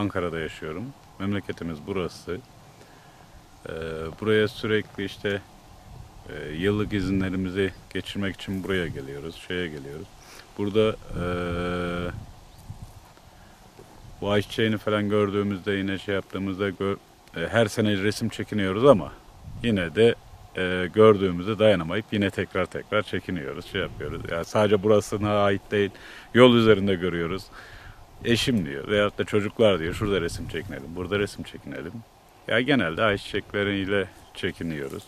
Ankara'da yaşıyorum. Memleketimiz burası. Ee, buraya sürekli işte e, yıllık izinlerimizi geçirmek için buraya geliyoruz, şeye geliyoruz. Burada e, bu ayçiçeğini falan gördüğümüzde yine şey yaptığımızda e, her sene resim çekiniyoruz ama yine de e, gördüğümüzde dayanamayıp yine tekrar tekrar çekiniyoruz, şey yapıyoruz. Yani sadece burasına ait değil, yol üzerinde görüyoruz. Eşim diyor veyahut da çocuklar diyor şurada resim çekinelim, burada resim çekinelim. Ya genelde ayçiçekleriyle çekiniyoruz.